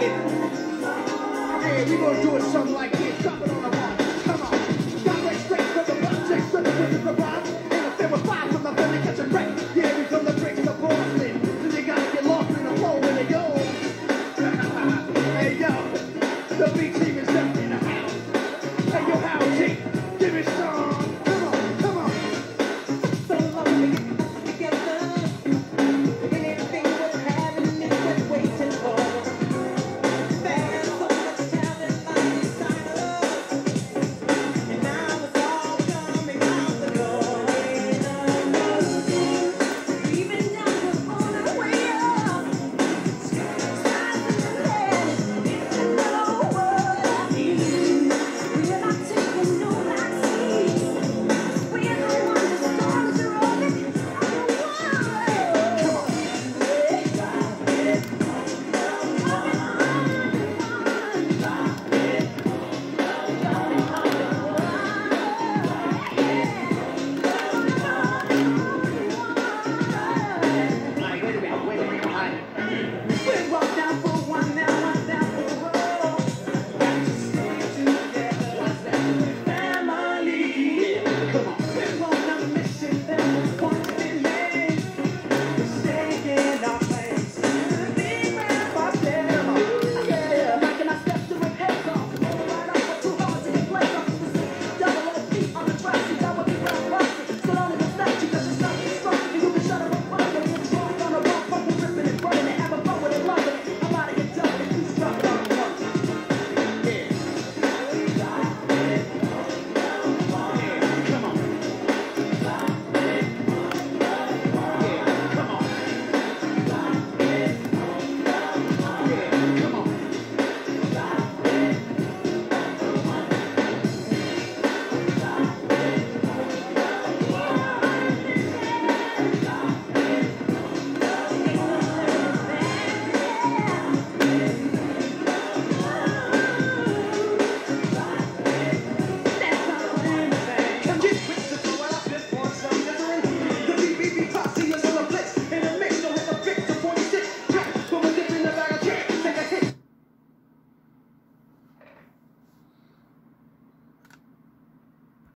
Yeah, we gonna do it something like this.